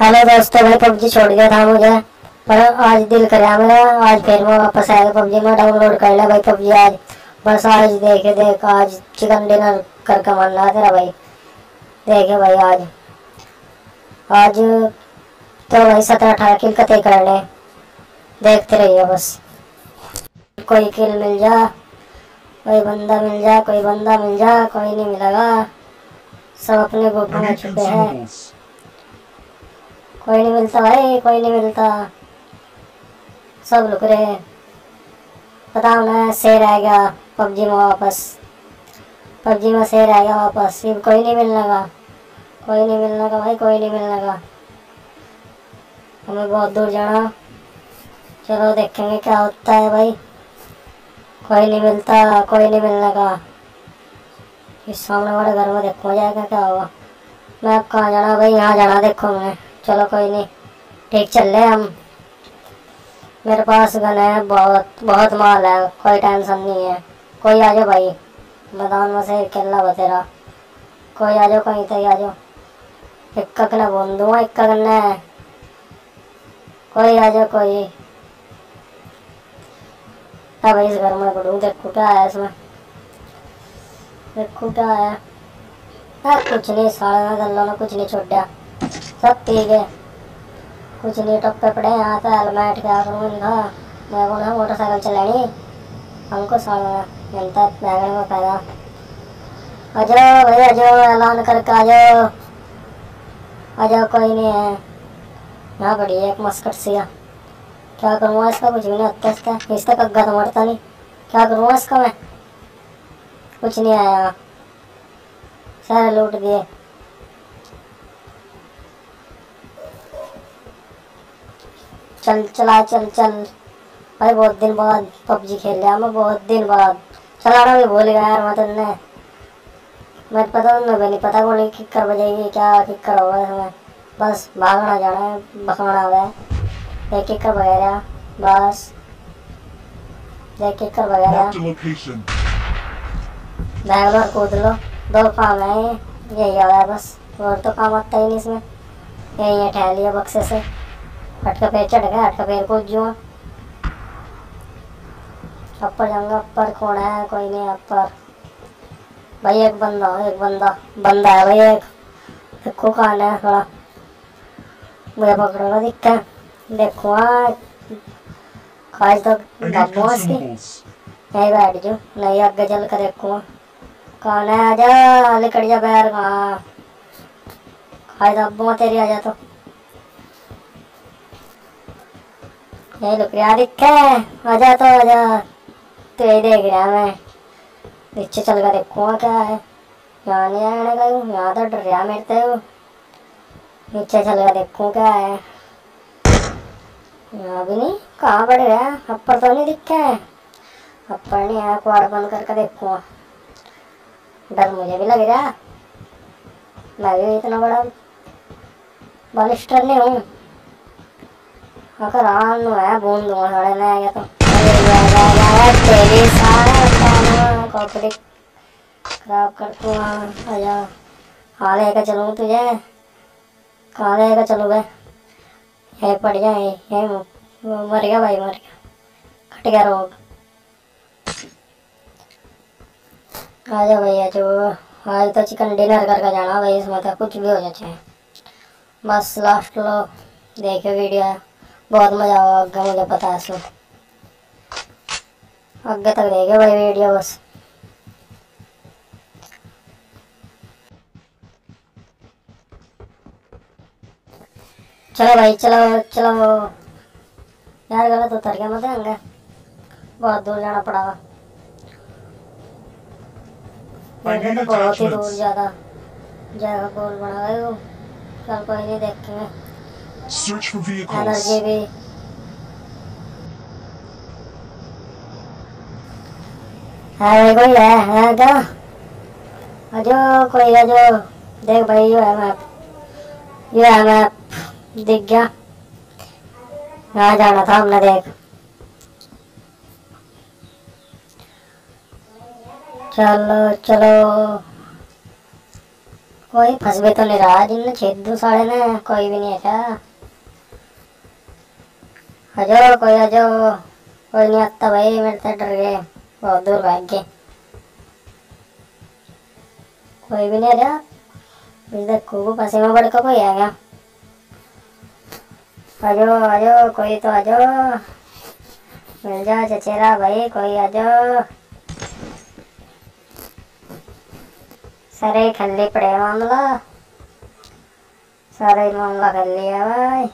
Hello दोस्तों भाई PUBG छोड़ गया था मुझे पर आज दिल कराया मेरा आज फिर मैं वापस आएगा पबजी में डाउनलोड कर लिया भाई पबजी आज। बस आज देखे देख आज चिकन डिनर करके मन रहा तेरा भाई। देखे भाई आज। आज तो भाई सत्रह अठारह किल कते कर ले। देखते रहिए बस। कोई किल मिल जा कोई बंदा मिल जा कोई बंदा मिल जा कोई नहीं मिलेगा। सब अपने ग्रुप में छुपे हैं. कोई नहीं मिलता भाई कोई नहीं मिलता। सब लुक रहे हैं। पता ना शेर आ गया, पबजी में वापस। पबजी में शेर आ गया वापस। ये कोई नहीं मिलने का कोई नहीं मिलने का भाई, कोई नहीं मिलने का हमें बहुत दूर जाना। चलो देखेंगे क्या होता है भाई। कोई नहीं मिलता, कोई नहीं मिलने का इस सामने वाले घर में देखो जाएगा क्या होगा। मैं कहाँ जाना भाई? यहाँ जाना देखो मैं चलो कोई नहीं ठीक चल रहे हम। मेरे पास गन है बहुत बहुत माल है कोई टेंशन नहीं है। कोई आ जाओ भाई मैदान में से खेलना बतेरा कोई आ जाओ कहीं तक आ जाओ। इक्का कने बोल दूँगा इक्का कने कोई आ जाओ कोई। अब इस घर में पढ़ू देखो क्या है इसमें। देखो क्या है हाँ, कुछ नहीं साढ़े गल्लों ने कुछ नहीं छोड़ा सब ठीक है कुछ नहीं, टप्पे पड़े यहाँ पे हेलमेट क्या करूँ इनका मैं ना मोटरसाइकिल चलानी हमको मिलता है बैगन में पैदा आ जाओ भाई, आ जाओ, ऐलान करके आ जाओ। आ जाओ, कोई नहीं है। यहाँ पड़ी एक मस्कट सिया क्या करूँगा इसका? कुछ भी नहीं, हत्या इसका इसका कग्गा तो मरता नहीं। क्या करूँगा इसका मैं? कुछ नहीं आया। सारे लूट दिए। चल चला चल चल। भाई बहुत दिन बाद पबजी खेल लिया मैं बहुत दिन बाद। चलाना भी भूल गया यार मैं तुमने। मैं पता तुम्हें भी नहीं पता कौन किक कर बजेगी क्या किक कर होगा इसमें बस भागना जाना है भगाना हुआ है। एक किक कर वगैरह बस। एक किक कर वगैरह Marked a कूद लो। दो काम है यही आ रहा है बस। और तो काम आता ही नहीं इसमें। यही है ठहर लिया बक्से से। हट का पैर चढ़ गया हट का पैर कूद जुआ अपर जाऊँगा अपर कौन है? कोई नहीं अपर भाई एक बंदा एक बंदा बंदा है भाई एक। देखो कौन है थोड़ा। मुझे पकड़ोगा दिक्का देखो हाँ आज तो I need दबो इसकी consumables. बैठ जो नहीं आगे चल कर देखूँ। कौन है आजा लिकड़ जा बैर कहाँ। खाई दब्बू तेरी आजा तो। यही लुक रहा दिखे आजा तो आजा तो यही देख रहा मैं नीचे चल कर देखूँगा क्या है यहाँ नहीं आने का यहाँ तो डर रहा मेरे हूँ नीचे चल कर देखूँ क्या है यहाँ भी नहीं कहाँ पड़ रहा है अपर तो नहीं दिखे है अपर नहीं है कुआर बंद करके देखूँगा डर मुझे भी लग रहा मैं भी इतना बड़ा बलिस्टर नहीं हूँ है गया तो तेरी खराब कर तू हाँ चलूँ तुझे पड़ यहीं मर गया भाई मर गया कट गया रोग आ जाओ भैया जो आज तो चिकन डिनर करके जाना भाई इसमें तो कुछ भी हो जाए बस लास्ट लो देखो वीडियो बहुत मज़ा आया आगे मुझे पता है इसमें आगे तक देखो भाई वीडियो बस। चलो भाई चलो चलो। यार गलत उतर गया मत आएँगे बहुत दूर जाना पड़ा। बहुत ही दूर. ज़्यादा जगह गोल बना गए वो चल कोई नहीं देखेंगे Search for vehicles. एनर्जी भी है कोई है है क्या अजो कोई है जो देख भाई ये है मैप ये है मैप दिख गया यहाँ जाना था हमने देख चलो चलो। कोई फंस भी तो नहीं रहा जिनने छेद दो साढ़े ने कोई भी नहीं है क्या? अजो कोई अजो कोई नहीं आता भाई मेरे से डर गए बहुत दूर भाग गए कोई भी नहीं आ रहा को पसीना बढ़ का कोई आ गया आजो आजो कोई तो आजो मिल जा चचेरा भाई कोई आजो सारे खल्ली पड़े मामला सारे मामला कर लिया भाई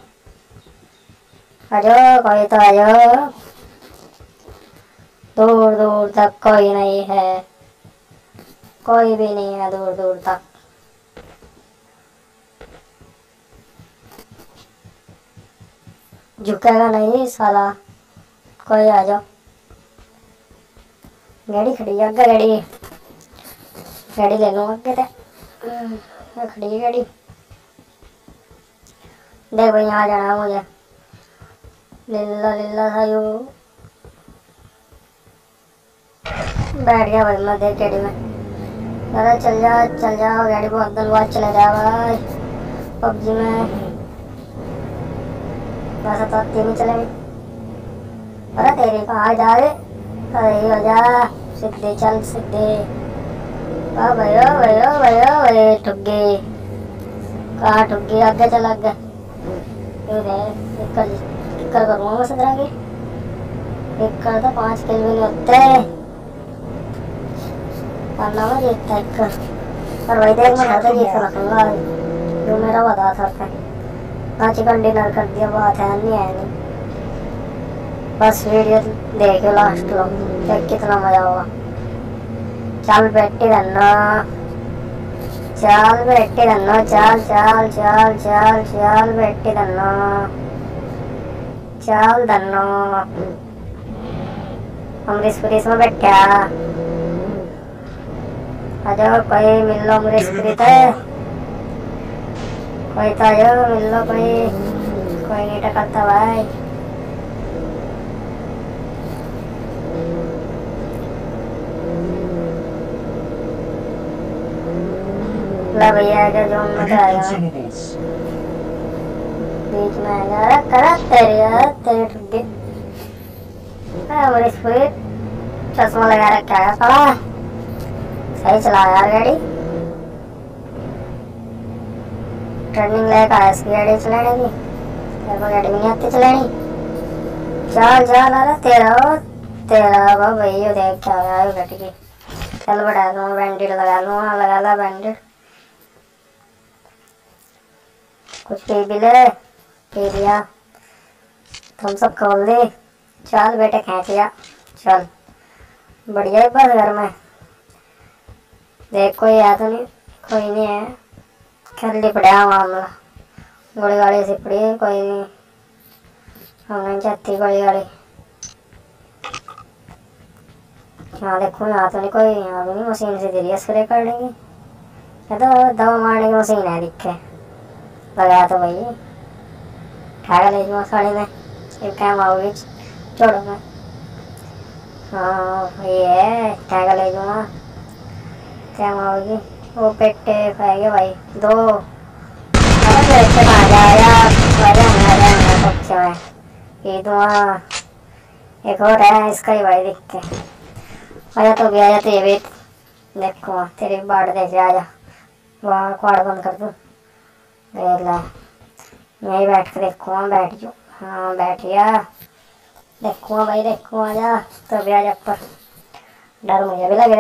आजो कोई तो आजो दूर दूर तक कोई नहीं है। कोई भी नहीं है दूर दूर तक। झुकेगा नहीं साला। कोई आ जाओ। गाड़ी खड़ी अग्गे गाड़ी। गाड़ी ले लूँ अग्गे ते। हम्म, खड़ी है गाड़ी। देख यहाँ जाना है मुझे। लिल्ला लिल्ला सा यू। बैठ गया भाई, मैं देख गाड़ी में। अरे चल जा चल जा, गाड़ी बहुत दिन बाद चले जा भाई। पबजी में। बस तो तीन ही चलेंगे। अरे तेरी कहाँ जा रे? अरे हो जा, सीधे चल, सीधे। वाह भयो भयो भयो भयो ठुग्गी। कहाँ ठुग्गी? आगे चल, आगे। क्यों रे इक्कर इक्कर करूँगा सदरा की इक्कर तो पाँच किलो भी नहीं होते वरना मैं जीतता इक्कर पर वही देख, मैं जीत कर रखूँगा। जो मेरा बता था हाँ चिकन डिनर कर दिया, बात है नहीं है नहीं। बस वीडियो देखो लास्ट लो। देख कितना मज़ा हुआ चल बेटी धन्नो चल बेटी धन्नो चल चल चल चल चल बेटी धन्नो चल धन्नो अमरीश पुरीश में बैठा आ जाओ, कोई मिल लो अमरीश तो कोई तो आयो मिल लो कोई। कोई नहीं टकरता भाई। ला भैया आगे जो I मज़ा need आएगा consumables. बीच में आएगा अरे करा तेरी तेरी हाँ। बड़ी स्पीड चश्मा लगा रखा है खड़ा सही चला यार गाड़ी ट्रेनिंग लेकर आया इसकी गाड़ी चलाने की तेरे को गाड़ी नहीं आती चलानी चल चल अरे तेरा तेरा वो भैया देख क्या यार गाड़ी की चल बढ़ा दूँ बैंडेड लगा हाँ लगा ला बैंडेड कुछ भी ले पी लिया तुम सब खोल दे चल बेटे, खींच लिया। चल। बढ़िया है बस घर में। देख कोई आया तो नहीं, कोई नहीं है। खाली पड़ा मामला गोली गाड़ी से पड़ी कोई नहीं। हम नहीं चाहती गोली गाड़ी यहाँ देखो, यहाँ तो नहीं, कोई यहाँ भी नहीं, मशीन से दे रही है स्प्रे करने की ये तो दवा मारने की मशीन है, दिखे। लगाया तो भाई। उठा ले जाऊँ साड़ी में एक टाइम आओगी छोड़ो मैं हाँ ये है उठा ले जाऊँगा टाइम आओगी वो पेटे खाएँगे भाई दो ये दुआ एक और है इसका ही भाई दिख के आया तो भी आया तो ये भी देखो तेरी बाढ़ देखे आजा वहाँ क्वाड़ बंद कर दूँ देख ला बैठ जाओ हाँ बैठ गया देखूँगा भाई आजा तो भी डर मुझे भी लग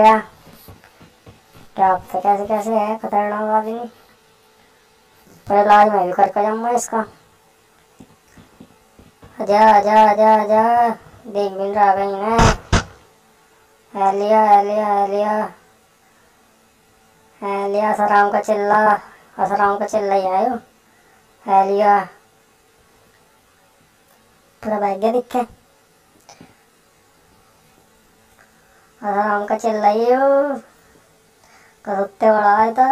टॉप तो कैसे कैसे है खतरनाक आदमी पर इलाज मैं भी करके जाऊँगा इसका आजा आजा आजा आजा देख भी रहा गई मैं है लिया है लिया है लिया है लिया का चिल्ला असराम का चिल्ला ही आयो लिया पूरा बैग गया दिखे असराम का चिल्ला ही हो कुत्ते वाला आया था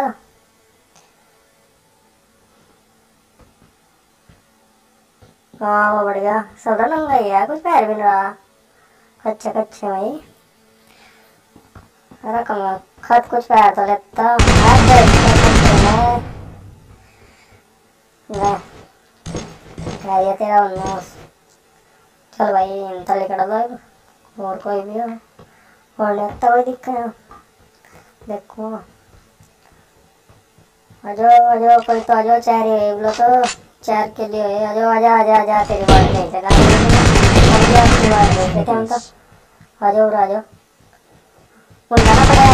हाँ वो बढ़ गया सबरा नंगा ही है कुछ पैर भी नहीं रहा कच्चे कच्चे भाई अरे कम खत कुछ पैर तो लेता ये तेरा उन्नोस चल भाई इंता लेकर दो और कोई भी हो और लेता कोई दिक्कत देखो आजो आजो कोई तो आजो चार ही बोलो तो चार के लिए है आजो आजा आजा आजा तेरी बात नहीं चला आजा आपकी बात नहीं देखे हम तो आजो और आजो मुंडा ना पड़े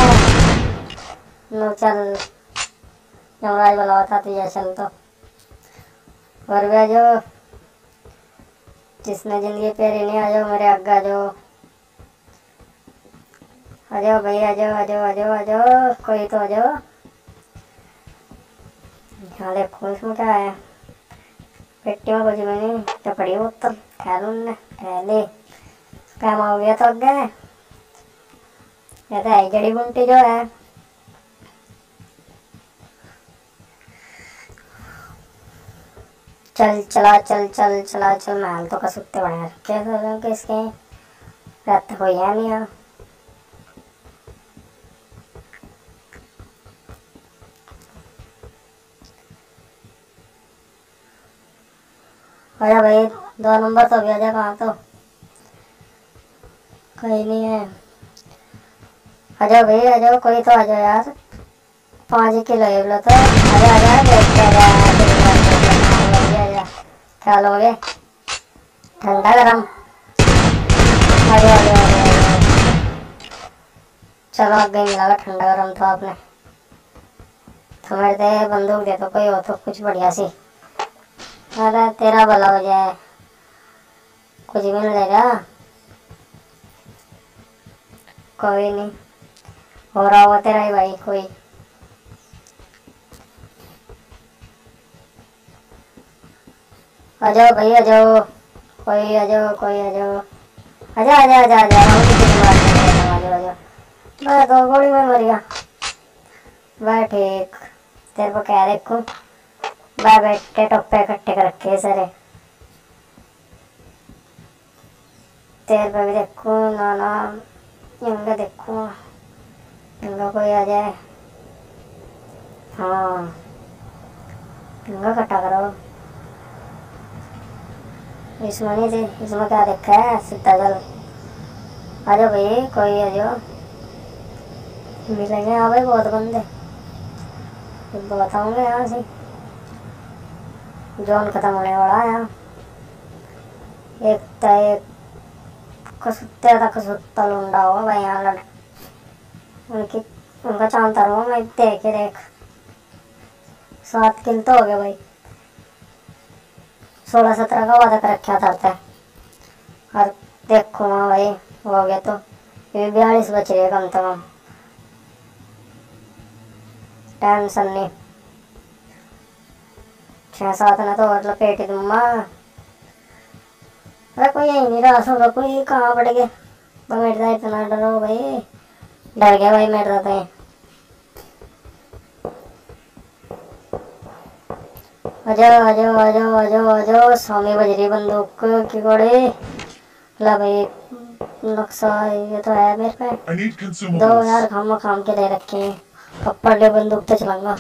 नो चल यमराज वाला था तुझे चल तो और भी आजो जिसने ज़िंदगी पेरी नहीं आजो मेरे अग्गा जो आजो भाई आजो आजो आजो आजो कोई तो आजो यहाँ देखो इसमें क्या है पेटी में कुछ भी नहीं तो पड़ी बोतल, खैर उनने पहले काम हो गया तो अग्गे। ये तो है, जड़ी बूटी जो है। चल, चला, चल चल, चला, चल महल तो कसुत्ते बने रखे तो किसके रहते कोई है नहीं यहाँ। आजा भाई, दो नंबर तो भी आजा कहाँ तो। कहीं नहीं है। आजा भाई, आ जाओ, कोई तो आ जाओ यार। पाँच किलो ये बोलो तो। देखते आजा आजा आजा क्या ठंडा गरम आजा आजा आजा चलो आगे मिला ठंडा गरम तो आपने। तुम्हारे दे बंदूक दे तो कोई हो तो कुछ बढ़िया सी। अरे, तेरा भला हो जाए। कुछ मिल जाएगा कोई नहीं। हो रहा हुआ तेरा ही भाई, कोई। आ जाओ भाई आ जाओ कोई आ जाओ कोई आजा आजा आजा आजा। हम किसी की बात नहीं कर रहे, आ जाओ आ जाओ मैं तो गोली में मर गया। वह ठीक। तेरे को क्या देखूँ बा बेटे टोपे इकट्ठे कर रखे सारे। तेरे पे भी देखूँ ना ना। यंगा देखूँ। यंगा कोई आ जाए। हाँ। यंगा कटा करो। नहीं थी इसमें क्या देखा है? सीधा चल आ जाओ भाई, कोई आ जाओ मिलेंगे हाँ भाई बहुत बंदे। बताऊँगे यहाँ से। जोन खत्म होने वाला है यहाँ। एक तो एक कसुत्ते था कसुत्ता लुंडा होगा भाई यहाँ लड़ उनकी उनका चांता रहा मैं देख देख। सात किल तो हो गया भाई। सोलह सत्रह का वादा कर रखा था था और देखो वहाँ भाई हो गया तो। ये बयालीस बच रही है कम कम। टेंशन नहीं छः सात ने तो और लपेट ही अरे कोई यही नहीं रहा सब कोई कहाँ बढ़ गए मेरे था इतना डरो भाई। डर गया भाई मेरे था स्वामी बजरी बंदूक की गोली। ला भाई नक्शा ये तो है मेरे पे। दो यार खाम खाम के ले रखे हैं। पप्पड़ ले बंदूक तो चलाऊँगा।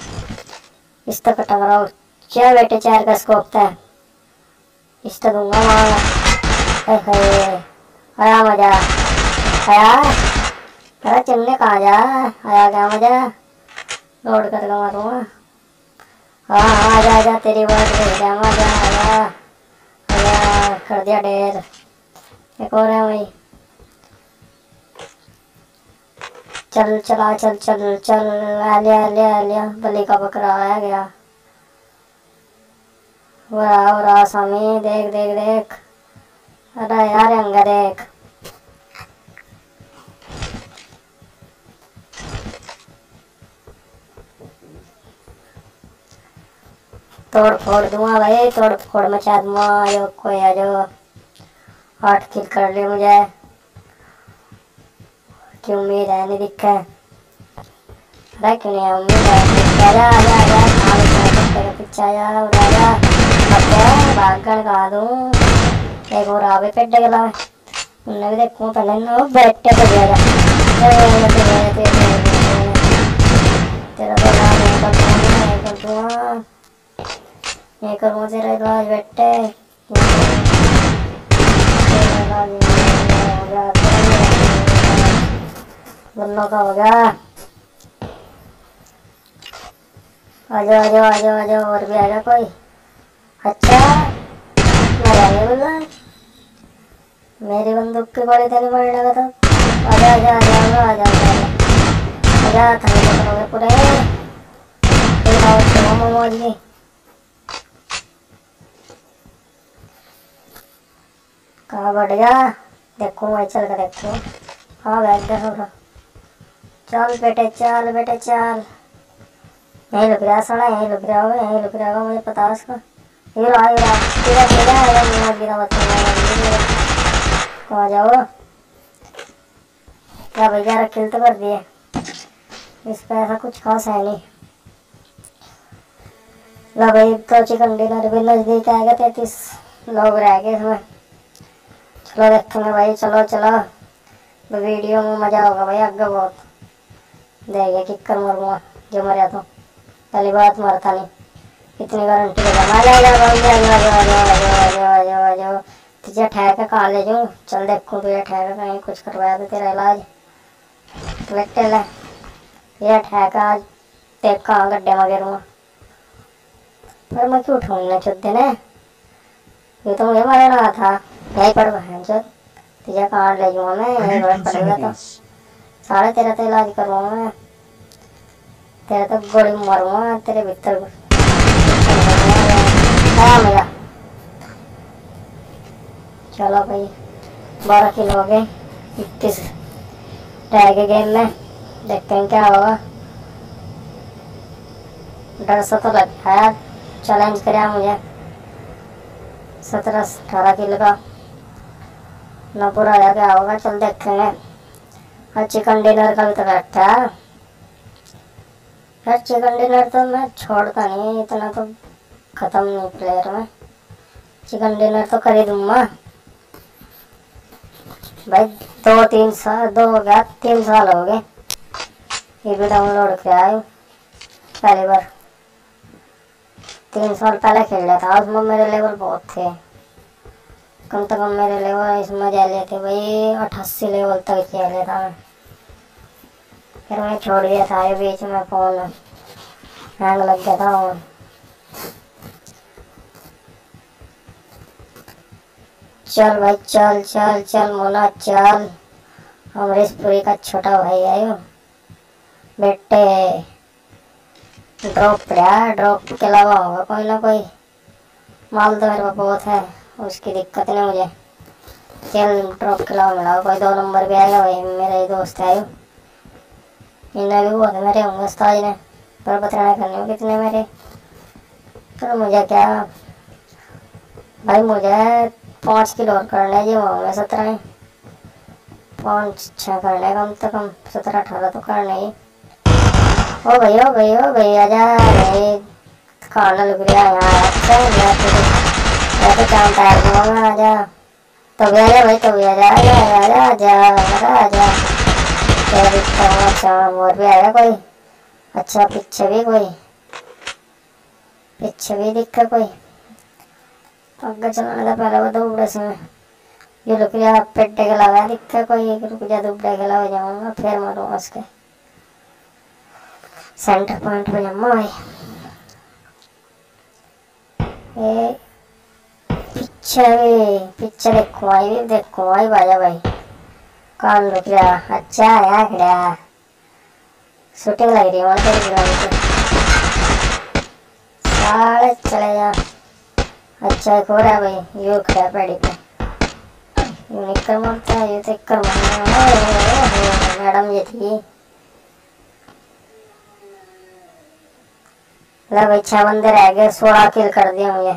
इस तक टकराओ क्या बेटे चार का स्कोप था? इस तक दूँगा वहाँ हाय हाय। आया मज़ा। आया? अरे चलने कहाँ जा? आया क्या मज़ा? दौड़ कर मारूँगा आजा आजा तेरी कर दिया ढेर एक और है चल, चला, चल चल चल, आ लिया आ लिया लिया। बलि का बकरा आया गया। वाह वाह स्वामी देख देख देख। अरे यार अंगा देख तोड़ फोड़ दूँगा भाई तोड़ फोड़ मचा दूँगा जो कोई आ जाओ आठ किल कर ले मुझे क्यों उम्मीद है नहीं दिखा अरे क्यों नहीं उम्मीद है आजा आजा आजा आगे चल तेरे पीछे आजा और आजा अबे भागड़ खा दूँ एक और आवे पेट लाये उन्हें भी देखूँ पहले ना बैठे पे गया तेरे तो नाम तेरे कंट्रोल कंट्रोल करूँ तेरा इलाज बेटे दोनों का हो गया। आ जाओ आ जाओ आ जाओ आ जाओ और भी आएगा कोई? अच्छा मज़ा बोला मेरी बंदूक की गोली तो नहीं मारने लगा था। आ जा आ जा आ जा आ जा आ जा आ पकड़ोगे पूरे फिर तो मोमोज की कहाँ बढ़ गया देखो मैं चल कर देखो हाँ बैठ देखो चल बेटे चल बेटे चल यहीं लुक रहा सोना यहीं लुक रहा होगा यहीं लुक रहा होगा मुझे पता है उसका ये लो ये लो गिरा गिरा है मेरा गिरा बच्चा कहाँ जाओ क्या भैया रखिल तो कर दिए इस पे ऐसा कुछ खास है नहीं लो भाई तो चिकन डिनर भी नज़दीक आएगा तैतीस लोग रह गए इसमें चलो देखेंगे भाई चलो चलो वीडियो में मज़ा होगा भाई आगे बहुत देखे किक्कर मरूँगा जो मरा तो पहली बात मरता नहीं इतनी गारंटी देगा मैं ले जा भाई आ जाओ आ जाओ आ जाओ आ जाओ आ जाओ तुझे ठहर कहाँ ले जाऊँ चल देखूँ तुझे ठहर कहीं कुछ करवाया तो तेरा इलाज बेटे ले ये ठहर आज देख कहाँ गड्ढे में गिरूँगा पर मैं क्यों चुद्दे ने ये तो मुझे मारने लगा था। यहीं पड़ बहन चुद तुझे कहाँ ले जाऊँगा मैं यहीं need पड़ेगा तो. साढ़े तेरह तो इलाज करवाऊँगा मैं। तेरे तो गोली मारूँगा तेरे भीतर मज़ा चलो भाई बारह किलो हो गए इक्कीस। रह गए गेम में देखते हैं क्या होगा। डर सा तो लगता है चैलेंज कराया मुझे। सत्रह अठारह किलो का ना पूरा आया क्या होगा, चल देखेंगे और चिकन डिनर का भी तो बैठता है। यार चिकन डिनर तो मैं छोड़ता नहीं, इतना तो खत्म नहीं प्लेयर में। चिकन डिनर तो कर ही दूँगा भाई, दो तीन साल, दो हो गया, तीन साल हो गए। ये भी डाउनलोड किया है। पहली बार। तीन साल पहले खेल लिया था उसमें मेरे लेवल बहुत थे। कम से कम मेरे लेवल इसमें जा लिए थे भाई अठासी लेवल तक खेल लिया था। फिर मैं छोड़ दिया था, ये बीच में फ़ोन हैंग लग गया था। और चल भाई, चल चल चल मोना, चल। अमरीशपुरी का छोटा भाई आयो बेटे। ड्रॉप पड़ा ड्रॉप के अलावा होगा कोई ना कोई। माल तो मेरे पास बहुत है, उसकी दिक्कत नहीं मुझे। चल, ड्रॉप के अलावा मिला कोई दो नंबर भी आएगा भाई मेरे दोस्त है इन्हें भी बहुत मेरे होंगे उस्ताद ने पर बताना करने में कितने मेरे? पर मुझे क्या? भाई, मुझे पाँच किलो और करने जी होंगे सत्रह पाँच छः करने कम से कम सत्रह, अठारह तो करने ही। ओ भाई ओ भाई ओ भाई आजा लग रहा है यहाँ अच्छा तो काम टायर आजा। तो भी आजा भाई तो क्या दिखता अच्छा और भी आया कोई। अच्छा पीछे भी कोई। पीछे भी दिखा कोई। आगे चलाने का पहले वो दुबड़े से। ये रुक जा, पेटे के लगा दिखा कोई। रुक जा, दुबड़े के लगा जाऊँगा, फिर मारूँगा उसके। सेंटर पॉइंट पे जमा भाई ये पीछे भी पीछे देखो आई भी देखो आई बाजा भाई। कान रुक जा अच्छा आया खड़ा शूटिंग लग रही है वहाँ तेरी ग्राउंड पे साले चले जा। अच्छा एक हो रहा है भाई, यू खड़ा पेड़ी पे। यू निकल मारता है, ये तो कर मारना मैडम ये थी। ले भाई छह बंदे रह गए सोलह किल कर दिए मुझे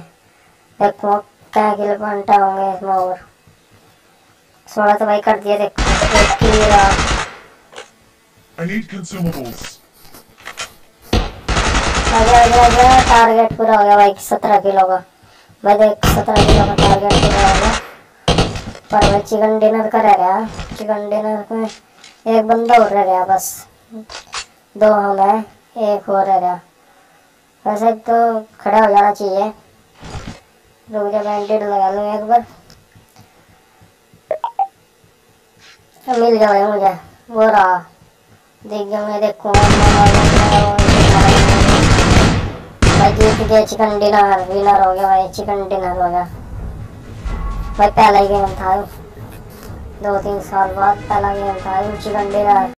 देखो क्या किल बनता होंगे इसमें और सोलह तो भाई कर दिया देखो एक किल रहा। I need consumables. आगे आगे आगे टारगेट पूरा हो गया भाई सत्रह किलो का भाई देख सत्रह किलो का टारगेट पूरा हो गया। पर भाई चिकन डिनर का रह गया चिकन डिनर में एक बंदा और रह गया बस। दो हम हैं एक और रह गया। वैसे तो खड़ा हो जाना चाहिए। रुक जा बैंडेड लगा लूँ एक बार। अब मिल गया भाई मुझे। वो रहा। देख गया मैं, देखो। भाई जीत गए चिकन डिनर विनर हो गया भाई चिकन डिनर हो गया। भाई पहला ही गेम था। दो तीन साल बाद पहला गेम था। Chicken dinner